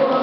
Lord.